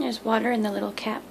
There's water in the little cap.